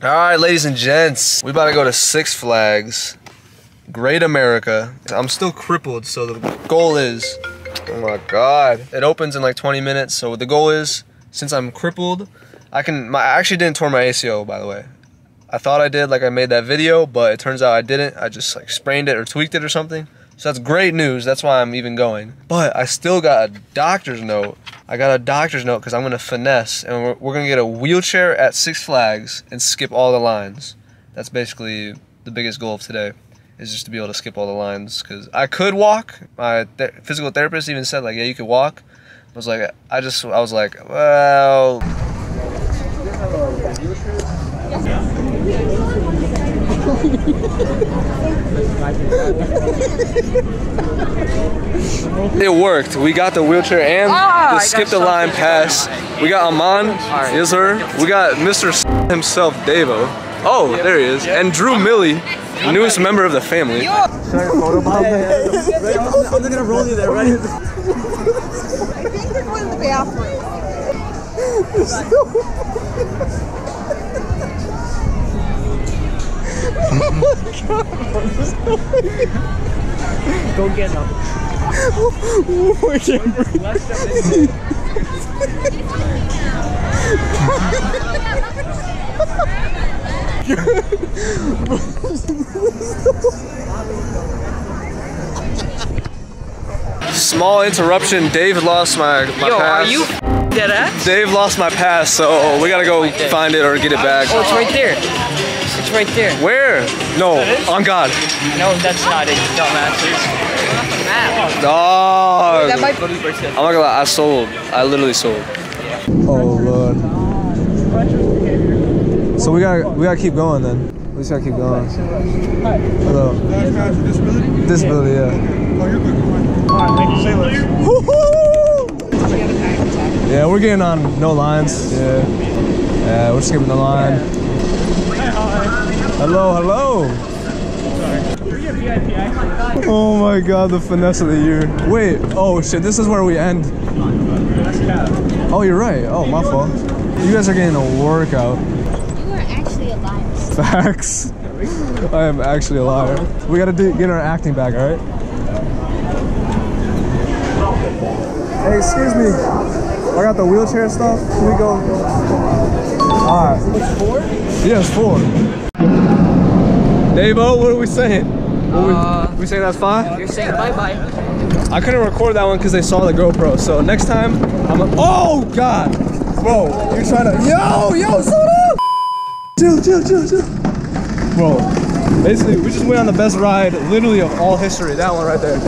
All right, ladies and gents, we about to go to Six Flags, Great America. I'm still crippled, so the goal is, oh my God. It opens in like 20 minutes, so the goal is, since I'm crippled, I can, my, I actually didn't tore my ACL, by the way. I thought I did, like I made that video, but it turns out I didn't. I just like sprained it or tweaked it or something. So that's great news. That's why I'm even going. But I still got a doctor's note. I got a doctor's note because I'm going to finesse and we're, we're going to get a wheelchair at Six Flags and skip all the lines. That's basically the biggest goal of today is just to be able to skip all the lines because I could walk. My th physical therapist even said like, yeah, you could walk. I was like, I just, I was like, well. it worked. We got the wheelchair and Ah, the skip the line pass. We got Aman, yes sir. We got Mr. himself, Davo. Oh, there he is. And Drew Millie, newest member of the family. I'm gonna roll you there, right? I think we're going to the bathroom. Go get them. Small interruption. Dave lost my, my Yo, pass. are you dead ass? Dave lost my pass, so we gotta go find it or get it back. Oh, it's right there. It's right there. Where? No, on God. No, that's not it, you dumbasses. Dog. That might I'm not gonna lie, I sold. I literally sold. Oh lord. So we gotta we gotta keep going then. We just gotta keep going. Hello. Disability, Disability, yeah. Oh, Yeah, we're getting on no lines. Yeah. Yeah, we're skipping the line. Hello, hello. Oh my god, the finesse of the year. Wait, oh shit, this is where we end. Oh, you're right. Oh, my fault. You guys are getting a workout. You are actually alive. Facts. I am actually a liar. We gotta do, get our acting back, alright? Hey, excuse me. I got the wheelchair stuff. Can we go? Alright. It's four? Yeah, it's four. Davo, what are we saying? What we, Uh, we saying that's fine? You're saying bye-bye. I couldn't record that one because they saw the GoPro. So next time, I'm like, oh god, bro, you're trying to, yo, yo, slow down. Chill, chill, chill, chill. Bro, basically, we just went on the best ride, literally of all history. That one right there.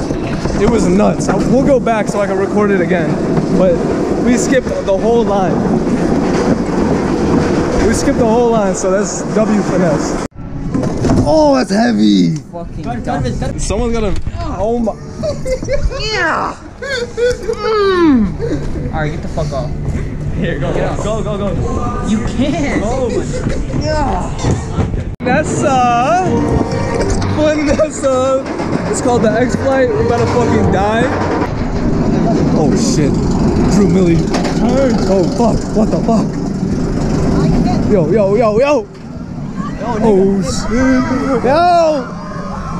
It was nuts. We'll go back so I can record it again. But we skipped the whole line. We skipped the whole line, so that's W finesse. Oh, that's heavy. Fucking dumb. Someone's gonna. Oh my. Yeah! Alright, get the fuck off. Here, go, go, go, go. You can't. Oh Vanessa! Vanessa! It's called the X Flight. We're about to fucking die. Oh shit. Drew Millie. Oh fuck. What the fuck? Yo, yo, yo, yo! Oh shit. Yo!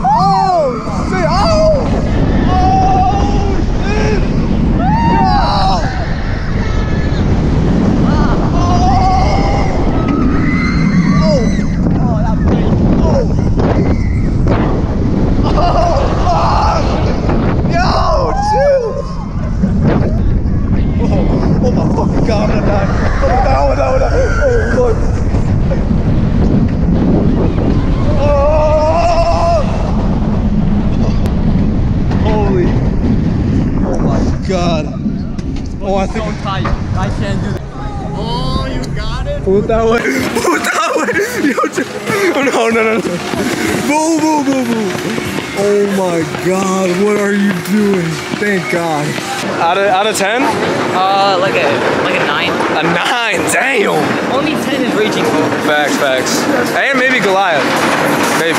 Oh! Shit! Oh! Oh shit! Yo! Yo, chill! Oh, oh my fucking god, I'm gonna die. I'm gonna die, I'm gonna die, I'm gonna die. Oh, Lord. Oh! Holy. Oh my god. Oh, I think. So tight. I can't do that. Oh, you got it? Pull it that way. Pull it that way. Yo, chill. Oh, no, no, no, no. Boo, boo, boo, boo. Oh my god, what are you doing? Thank God. Out of out of ten? Uh, like a like a nine. A nine. Damn. Only ten is raging for. Facts, facts. And maybe Goliath. Maybe.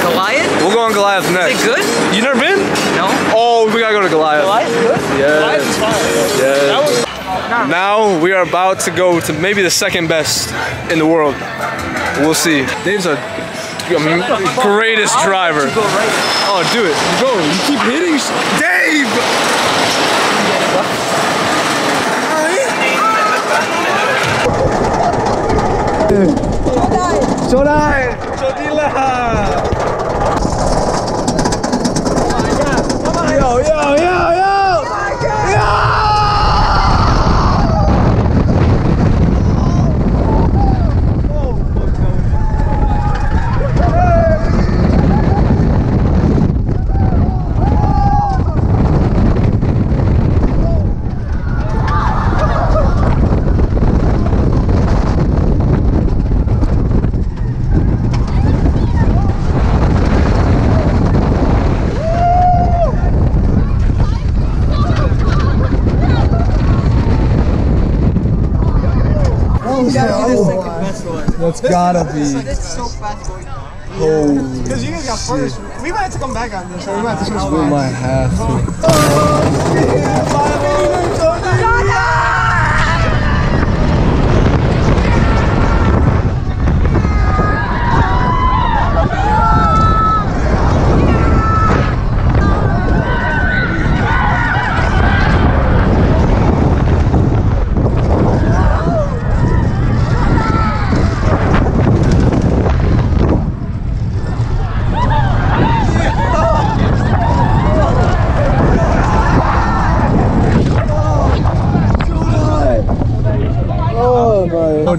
Goliath? We'll go on Goliath next. Is it good? You never been? No. Oh, we gotta go to Goliath. Goliath good? Yeah. fine. Yeah. Now we are about to go to maybe the second best in the world. We'll see. Dave's a greatest driver. Oh, do it. Go. You keep hitting. Sh- Dave! Chodai! Chodila! Yo, yo, yo, yo! Gotta be. It's so fast going. Because you guys got first. We might have to come back on this. Or we might have to switch We back. might have to.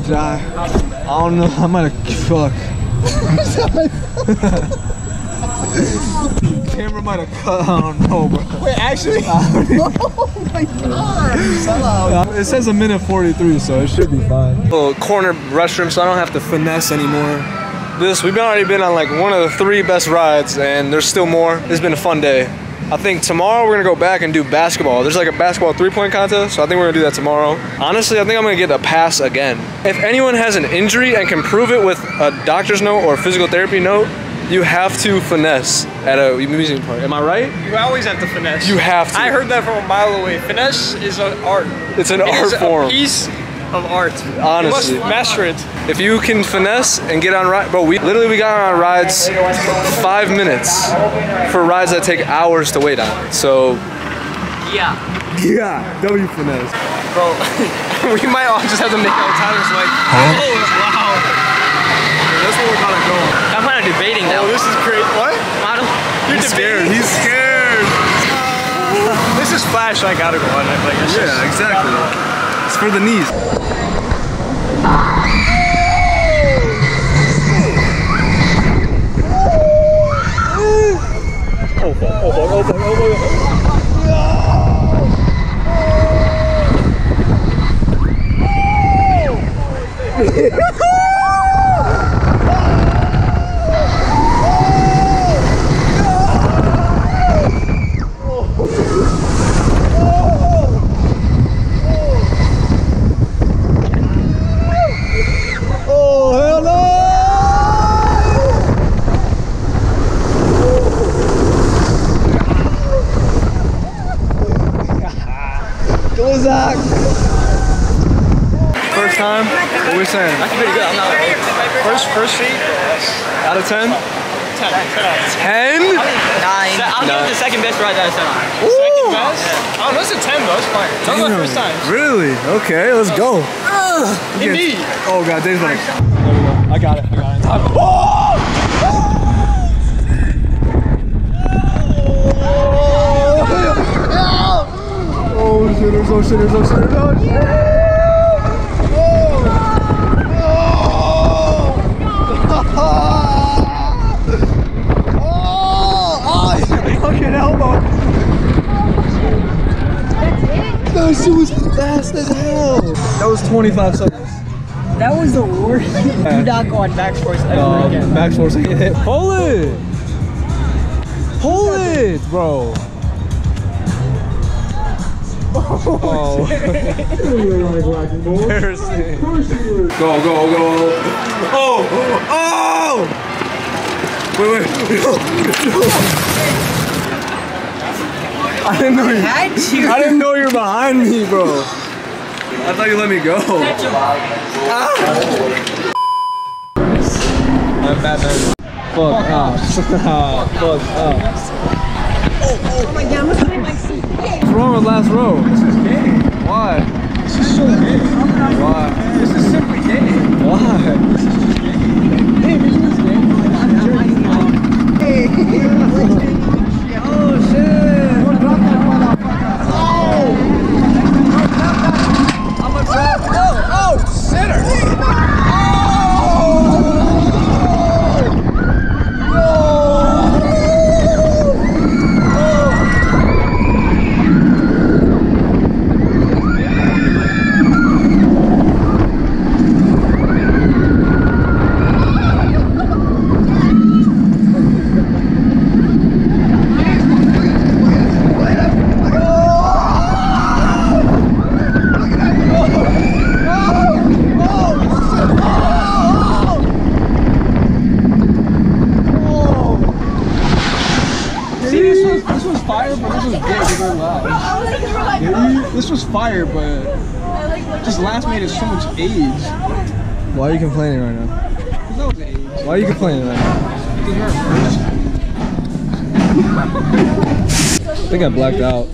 Die. I don't know. I might have. Fuck. Camera might have cut. I don't know, bro. Wait, actually? Oh it says a minute 43, so it should be fine. Little corner restroom, so I don't have to finesse anymore. This, we've been already been on like one of the three best rides, and there's still more. It's been a fun day. I think tomorrow we're gonna go back and do basketball. There's like a basketball three-point contest, so I think we're gonna do that tomorrow. Honestly, I think I'm gonna get a pass again. If anyone has an injury and can prove it with a doctor's note or physical therapy note, you have to finesse at a amusement park. Am I right? You always have to finesse. You have to. I heard that from a mile away. Finesse is an art. It's an It art form. piece of art. Honestly. You must master it. If you can finesse and get on ride, bro, we literally we got on rides five minutes for rides that take hours to wait on. So Yeah. yeah, W finesse. Bro, we might all just have to make our tires like, oh, wow. That's where we're about to go. I'm kind of debating now. Oh, this is great. What? I don't, you're He's scared. He's scared. This is Flash, I gotta go on it. Like, it's just, Yeah, exactly. For the knees. time? What we saying? that's pretty good. I'm not, first, first seat, Out of 10? 10. 10 10? 10. Nine. I'll give it the second best ride that I've done. Woo! Best? Oh, that's a 10 though. It's fine. That was my first time. Really? Okay, let's go. Indeed. Oh god, Dave's like. I got it. I got it. Oh shitters, oh shitters, oh shitters, oh shit! Fucking elbow! That shit was fast as hell! That was 25 seconds. That was the worst. Do not go on Maxx Force ever Um, again. Maxx Force hit. Hold it! Hold it, bro! Oh. Embarrassing. Go, go, go. Oh! Oh! Wait, wait. I didn't know you. I didn't know you were behind me, bro. I thought you let me go. Ah. I'm Batman. Fuck off. Fuck off. Oh my god, I'm gonna put my seat. What's wrong with last row? This is gay. Why? This is so gay. Why? This is simply gay. Why? This is just gay. Hey, this is gay. oh shit! I'm a drop. Oh, oh, sinner! See, this was this was fire, but this was gay because we're loud. Yeah, This was fire, but just last made it so much age. Why are you complaining right now? Because was AIDS. Why are you complaining right now? Because we're first. I think I blacked out.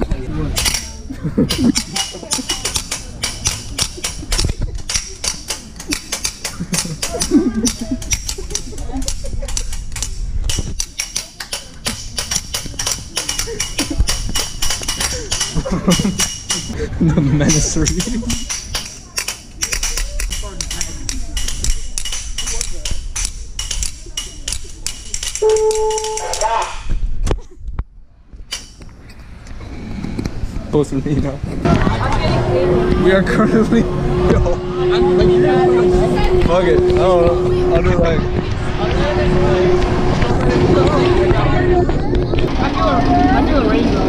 the menacery. Post me now. We are currently. Yo. Fuck it. I know. I'll do like. Oh shitters!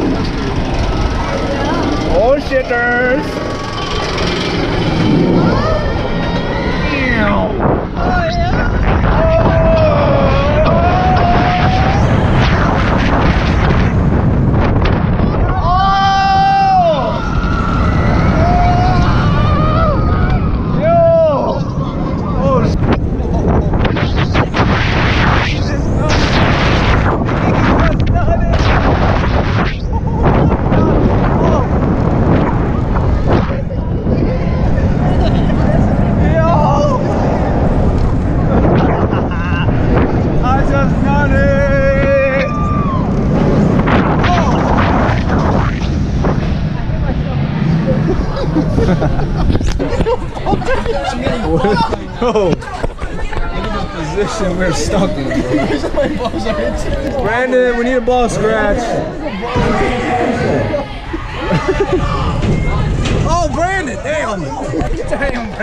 I bullshitters.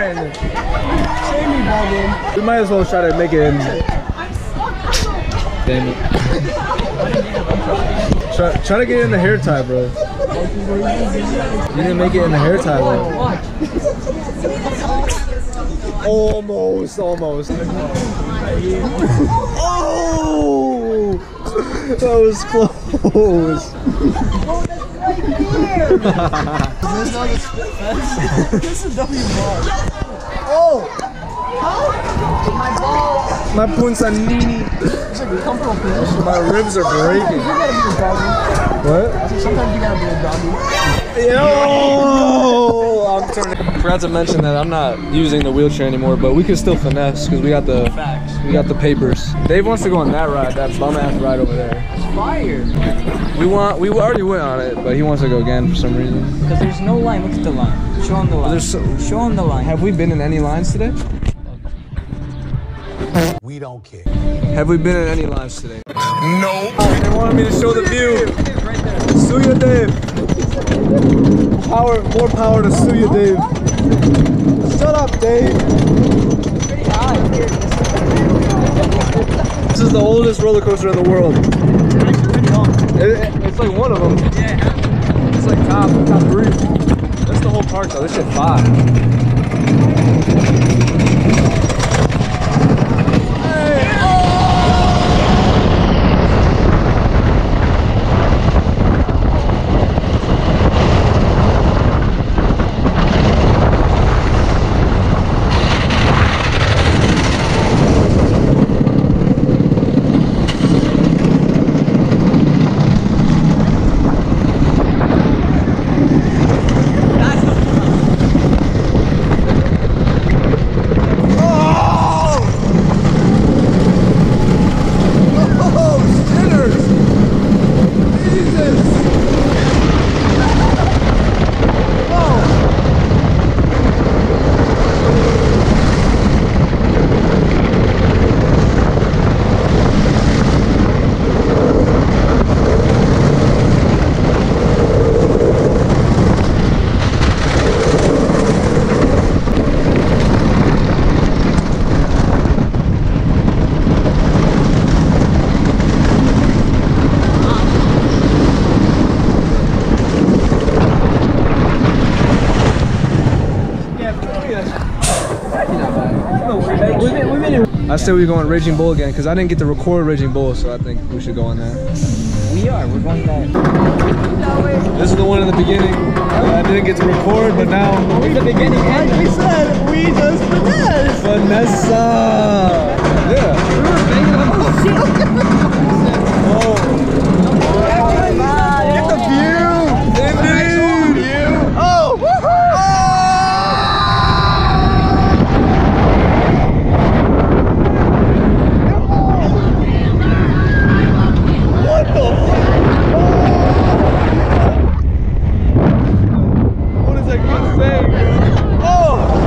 Damn, Brandon. Save me, Brandon. We might as well try to make it in. Damn it. Try, try to get in the hair tie, bro. You didn't make it in the hair tie, though. Almost, almost. Oh! That was close. My punsanini. My ribs are breaking. What? Sometimes you gotta be a doggy. Yo! I'm turning. Forgot to mention that I'm not using the wheelchair anymore, but we can still finesse because we got the we got the papers. Dave wants to go on that ride, that bum ass ride over there. It's fire! We want we already went on it, but he wants to go again for some reason. Because there's no line. Look at the line. Show him the line. There's so, Show him the line. have we been in any lines today? We don't care. Have we been in any lines today? No. They wanted me to show the view. Right Suya Dave. Power, more power to sue you, Dave. Shut up, Dave. This is the oldest roller coaster in the world. It- it- it's like one of them. It's like top, top three. That's the whole park though. This shit five. Said we were going Raging Bull again because I didn't get to record Raging Bull, so I think we should go on that. We are. We're going there. This is the one in the beginning. I didn't get to record, but now we the beginning and We said we just finesse. Vanessa. Yeah. Oh. Get the view. Indeed. Oh, What is that good thing? Oh.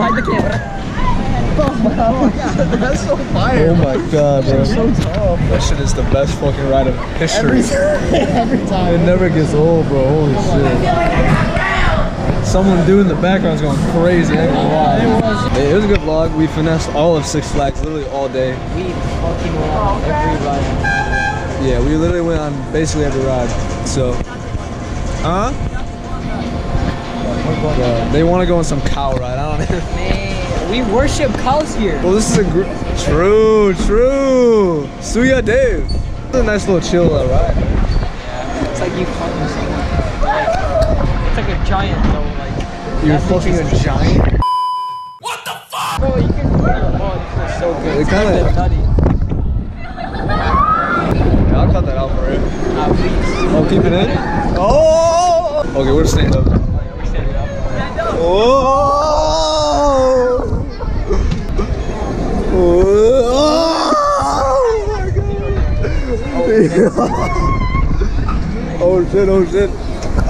Hide the camera. Oh my god, bro. so. That shit is the best fucking ride of history. every time. It never gets old, bro. Holy shit. Someone dude in the background is going crazy. I ain't gonna lie. Hey, it was a good vlog. We finessed all of Six Flags literally all day. We fucking went on every ride. Yeah, we literally went on basically every ride. So, huh? Yeah, they want to go on some cow ride. I don't know. Man, we worship cows here. Well, this is a gr- true, true. Suya Dave. It's a nice little chill uh, ride. It's like you fucking someone. Like, it's like a giant though. Like You're fucking a giant. What the fuck? Bro, you can feel your ball. It feels so good. It It's kinda- kinda nutty. Yeah, I'll cut that out for you. Ah, please. Oh, keep it in. Oh. Okay, we're stand up. Oh, Oh. Shit, oh shit.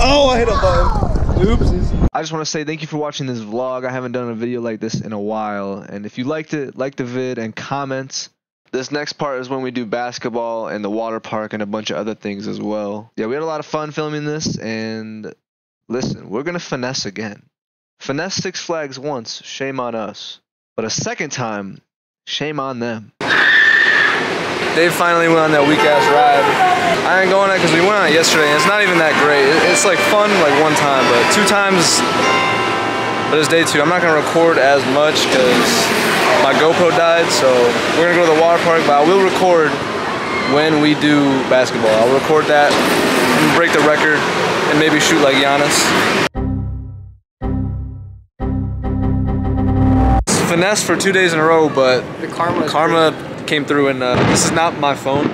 Oh, I hit a button. Oopsies. I just want to say thank you for watching this vlog. I haven't done a video like this in a while. And if you liked it, like the vid and comment. This next part is when we do basketball and the water park and a bunch of other things as well. Yeah, we had a lot of fun filming this. And listen, we're going to finesse again. Finesse Six Flags once, shame on us. But a second time, shame on them. Dave finally went on that weak ass ride. I ain't going on it because we went on it yesterday and it's not even that great. It- It's like fun like one time, but two times, but it's day two. I'm not gonna record as much because my GoPro died, so we're gonna go to the water park, but I will record when we do basketball. I'll record that, and break the record, and maybe shoot like Giannis. Finesse for two days in a row, but The karma. Karma came through and uh, this is not my phone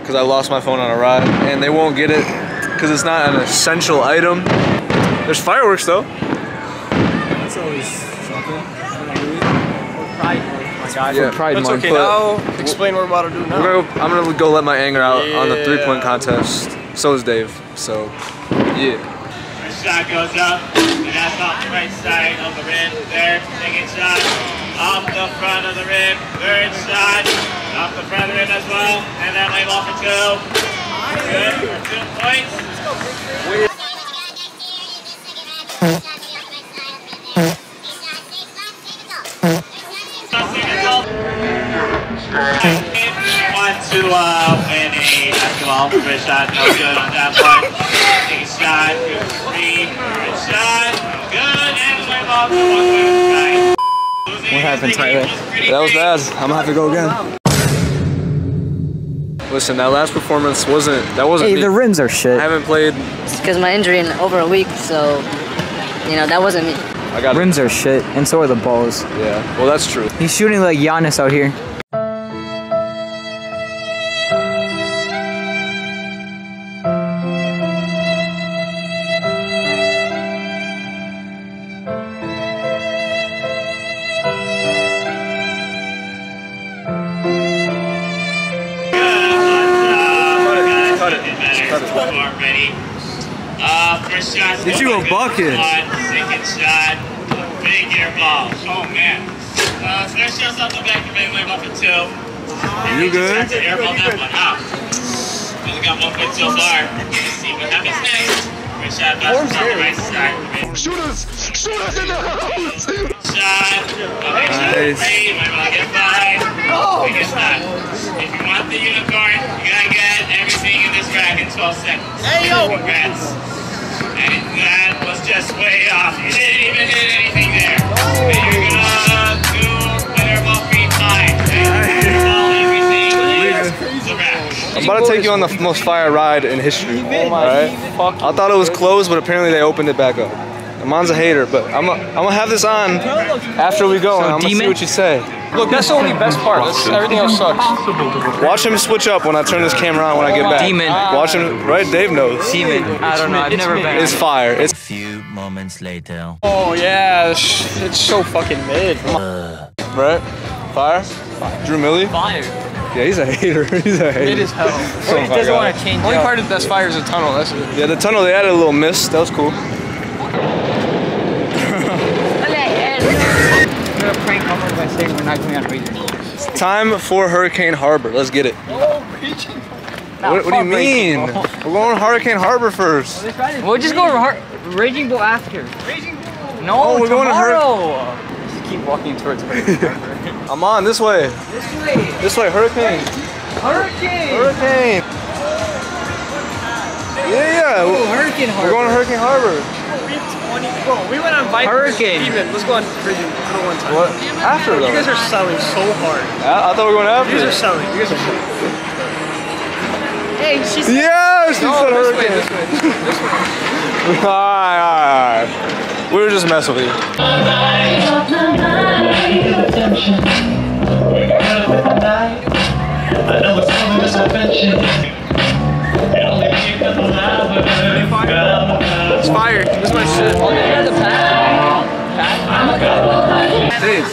because I lost my phone on a ride and they won't get it because it's not an essential item. There's fireworks though. That's always something. Pride Month, my guy. Yeah, Pride That's Month. okay. Now explain what we're about to do now. Gonna, I'm gonna go let my anger out on the three point contest. So is Dave. So yeah. First shot goes up, and that's off the right side of the rim. There, second shot, off the front of the rim. Third shot, off the front of the rim as well. And then lay ball for two. Good for two points. Want to uh, win a shot, good on that one. Take shot, good three. Shot, good. And one. What happened, Tyler? That was bad. I'm gonna have to go again. Listen, that last performance wasn't that wasn't Hey, me. the rims are shit. I haven't played. because my injury in over a week, so you know that wasn't me. I got Rims are shit, and so are the balls. Yeah. Well, that's true. He's shooting like Giannis out here. One, second shot, big air ball. Oh man. Uh, first shot's off the back of the way bucket two. You good? Shots to air ball that one out. Only got one foot so far. Let's see what happens next. First shot bounces on the right side. Shoot us! Shoot us in the house! Shot. Nice. Hey, might want to get five. We get that. If you want the unicorn, you gotta get everything in this rack in 12 seconds. Hey, yo! Congrats. And that was just way off. You didn't even hit anything there. And you're gonna do better ball free time. And ball everything is the rack. I'm about to take you on the most fire ride in history. Alright? I thought it was closed, but apparently they opened it back up. Aman's a hater, but I'm gonna I'm gonna have this on after we go, and I'm gonna see what you say. Look, that's the only best part. That's, everything else sucks. Watch him switch up when I turn this camera on when I get back. Demon. Watch him, right? Dave knows. Demon. I don't know. I've never been. It's fire. It's few moments later. Oh yeah, it's, it's so fucking mid. Uh. right. Fire. Drew Millie. Fire. Yeah, he's a hater. He's a hater. It is hell. Oh he doesn't want to change. Only part of that's fire is a tunnel. That's it. Yeah, the tunnel they added a little mist. That was cool. I'm gonna prank Hummer by saying we're not going on Raging Bull. Time for Hurricane Harbor. Let's get it. Oh, What, what do you mean? We're going to Hurricane Harbor first. We'll just go to Har- Raging Bull after. Raging Bull. No, Oh, we're going to Hur- Just keep walking towards Hurricane Harbor. I'm on this way. this way. This way, Hurricane. Hurricane. Hurricane. Yeah, yeah. Oh, Hurricane Harbor. We're going to Hurricane Harbor. Bro, we went on bike. Hurricane. Even, let's go on Bridget for one time. What? After though. You guys are selling so hard. I, I thought we were going after. You guys are selling. You guys are selling. Hey, she's. Yeah, she No, said this way, Hurricane. this way, this way. Alright, alright, alright. We were just messing with you. It's fire. This is my shit. Oh, they got the pad. Dave.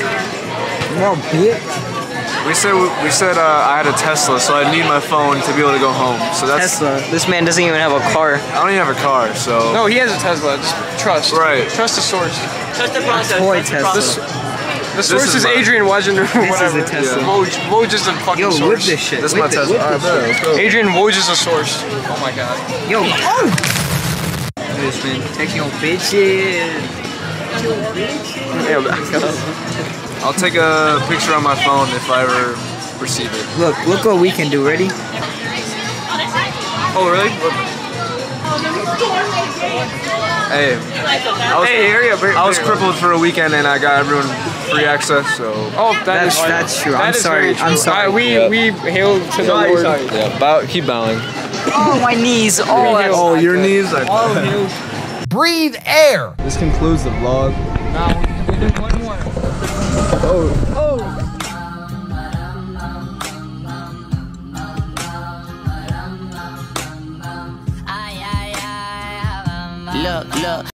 No, bitch. We said we said uh, I had a Tesla, so I need my phone to be able to go home. So that's Tesla. This man doesn't even have a car. I don't even have a car, so No, he has a Tesla. Just trust. Right. Trust the source. Trust the process. Boy, Tesla. The source is is, mine. Adrian Wojcik or whatever. is a Tesla. Woj, Woj is the fucking Yo, source. whip this shit. this is my it, Tesla. whip Alright, this bet, let's go. Adrian Woj is the source. Oh my god. Yo, oh! This man, take your bitches. I'll take a picture on my phone if I ever receive it. Look, look what we can do. Ready? Oh really? Hey, I was, Hey, hurry up. hurry- I was hurry up. crippled for a weekend and I got everyone free access, so Oh, that That's- is- that's true. I'm sorry. very I'm true. sorry. Uh, we Yeah. we hail to the Lord. yeah, bow, keep bowing. Oh, my knees. Oh, that's Oh, not your good. knees. I, All hail. Breathe air! this concludes the vlog. Nah, Oh, oh. Look, look.